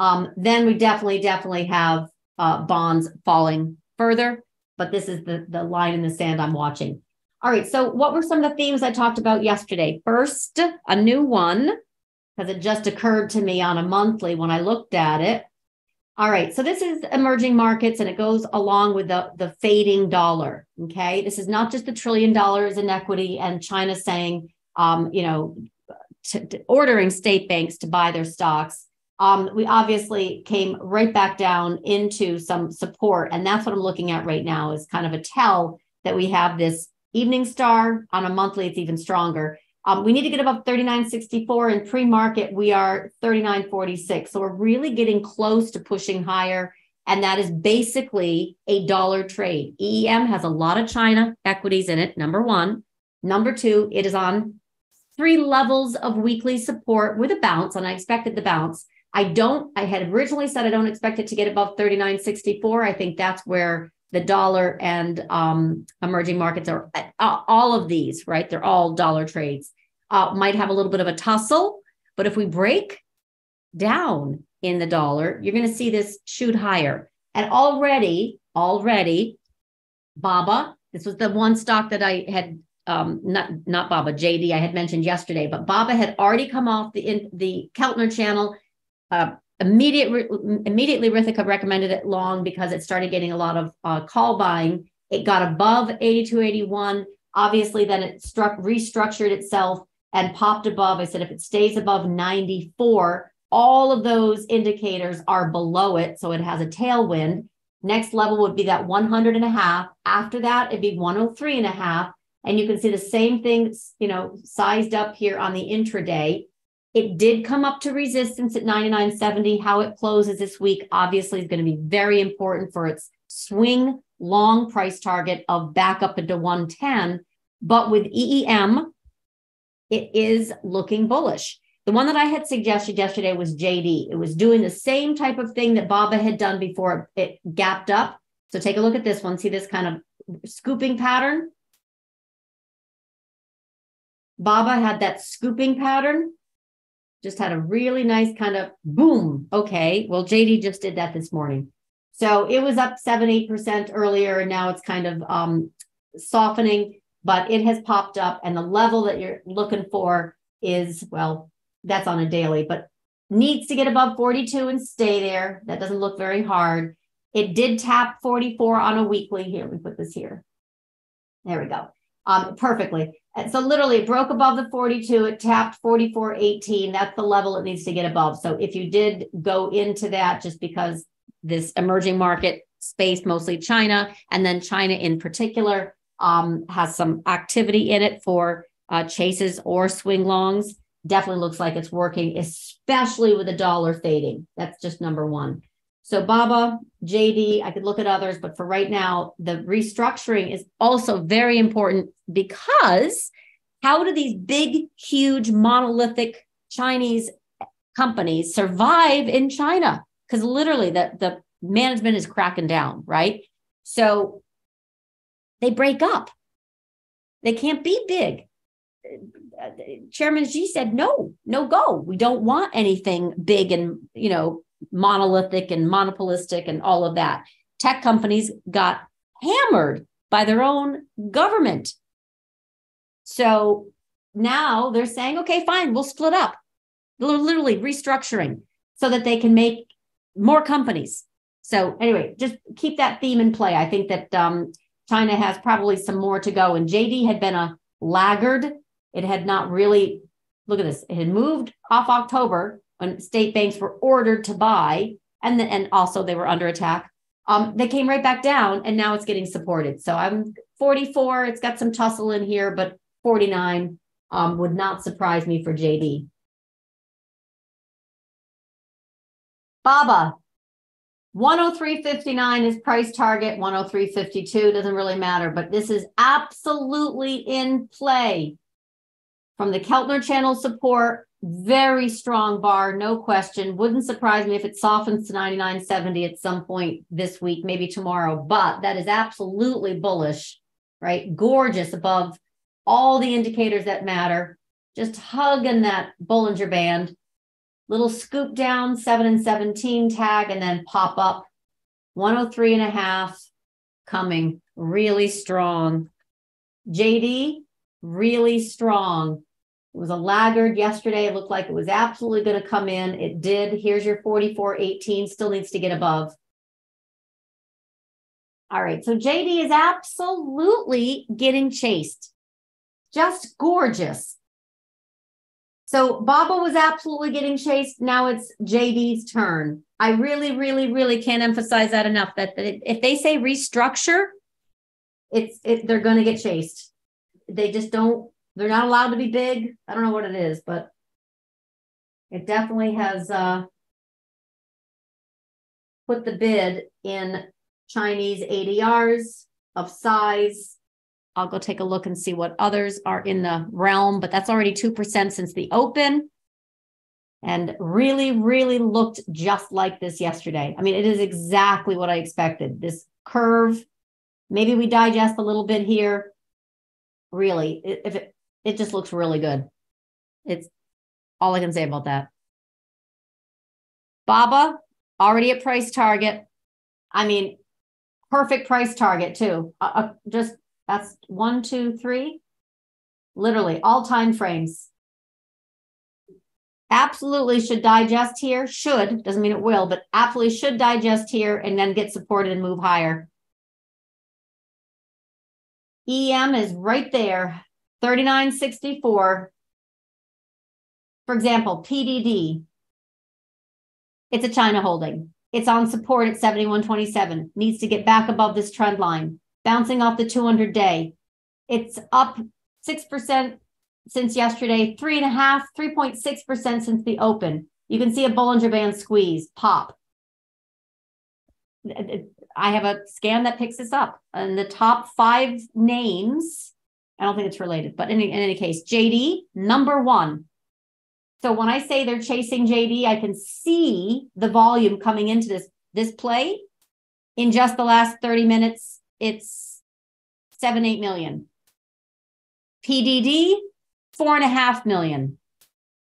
Um, then we definitely, definitely have uh, bonds falling further, but this is the, the line in the sand I'm watching. All right, so what were some of the themes I talked about yesterday? First, a new one, because it just occurred to me on a monthly when I looked at it. All right, so this is emerging markets and it goes along with the, the fading dollar. Okay, this is not just the trillion dollars in equity and China saying, um, you know, to, to ordering state banks to buy their stocks um, we obviously came right back down into some support. And that's what I'm looking at right now is kind of a tell that we have this evening star on a monthly, it's even stronger. Um, we need to get above 39.64 in pre-market. We are 39.46. So we're really getting close to pushing higher. And that is basically a dollar trade. EEM has a lot of China equities in it, number one. Number two, it is on three levels of weekly support with a bounce, and I expected the bounce. I don't, I had originally said I don't expect it to get above 39.64. I think that's where the dollar and um, emerging markets are uh, all of these, right? They're all dollar trades. Uh, might have a little bit of a tussle, but if we break down in the dollar, you're going to see this shoot higher. And already, already, Baba, this was the one stock that I had um, not not Baba, JD I had mentioned yesterday, but Baba had already come off the in, the Keltner channel uh, immediate, immediately Rithika recommended it long because it started getting a lot of uh, call buying. It got above 8281. Obviously, then it struck restructured itself and popped above. I said if it stays above 94, all of those indicators are below it, so it has a tailwind. Next level would be that 100 and a half. After that, it'd be 103 and a half. And you can see the same thing, you know, sized up here on the intraday. It did come up to resistance at 99.70. How it closes this week obviously is going to be very important for its swing long price target of back up into 110. But with EEM, it is looking bullish. The one that I had suggested yesterday was JD. It was doing the same type of thing that Baba had done before it gapped up. So take a look at this one. See this kind of scooping pattern? Baba had that scooping pattern just had a really nice kind of boom. Okay. Well, JD just did that this morning. So it was up seven, 8% earlier, and now it's kind of um, softening, but it has popped up. And the level that you're looking for is, well, that's on a daily, but needs to get above 42 and stay there. That doesn't look very hard. It did tap 44 on a weekly. Here, we put this here. There we go. Um, perfectly. And so literally it broke above the 42, it tapped 44.18. That's the level it needs to get above. So if you did go into that just because this emerging market space, mostly China, and then China in particular, um, has some activity in it for uh, chases or swing longs, definitely looks like it's working, especially with the dollar fading. That's just number one. So Baba, JD, I could look at others, but for right now, the restructuring is also very important because how do these big, huge, monolithic Chinese companies survive in China? Because literally the, the management is cracking down, right? So they break up. They can't be big. Chairman Xi said, no, no go. We don't want anything big and, you know, monolithic and monopolistic and all of that. Tech companies got hammered by their own government. So now they're saying, okay, fine, we'll split up. They're literally restructuring so that they can make more companies. So anyway, just keep that theme in play. I think that um, China has probably some more to go. And JD had been a laggard. It had not really, look at this, it had moved off October when state banks were ordered to buy, and and also they were under attack. Um, they came right back down, and now it's getting supported. So I'm 44. It's got some tussle in here, but 49 um, would not surprise me for JD. Baba, 103.59 is price target, 103.52 doesn't really matter, but this is absolutely in play from the Keltner channel support very strong bar, no question. Wouldn't surprise me if it softens to 99.70 at some point this week, maybe tomorrow, but that is absolutely bullish, right? Gorgeous above all the indicators that matter. Just hugging that Bollinger Band. Little scoop down, 7 and 17 tag, and then pop up 103 and a half coming really strong. JD, really strong. It was a laggard yesterday. It looked like it was absolutely going to come in. It did. Here's your 44.18. Still needs to get above. All right. So JD is absolutely getting chased. Just gorgeous. So Baba was absolutely getting chased. Now it's JD's turn. I really, really, really can't emphasize that enough. That, if they say restructure, it's it, they're going to get chased. They just don't they're not allowed to be big. I don't know what it is, but it definitely has uh, put the bid in Chinese ADRs of size. I'll go take a look and see what others are in the realm, but that's already 2% since the open and really, really looked just like this yesterday. I mean, it is exactly what I expected. This curve, maybe we digest a little bit here. Really, if it, it just looks really good. It's all I can say about that. Baba, already at price target. I mean, perfect price target too. Uh, uh, just that's one, two, three, literally all time frames. Absolutely should digest here. Should doesn't mean it will, but absolutely should digest here and then get supported and move higher. EM is right there. 3964. For example, PDD. It's a China holding. It's on support at 7127. Needs to get back above this trend line. Bouncing off the 200 day. It's up 6% since yesterday, three and a half, 3.6% since the open. You can see a Bollinger Band squeeze pop. I have a scan that picks this up. And the top five names I don't think it's related, but in, in any case, JD, number one. So when I say they're chasing JD, I can see the volume coming into this, this play. In just the last 30 minutes, it's seven, eight million. PDD, four and a half million.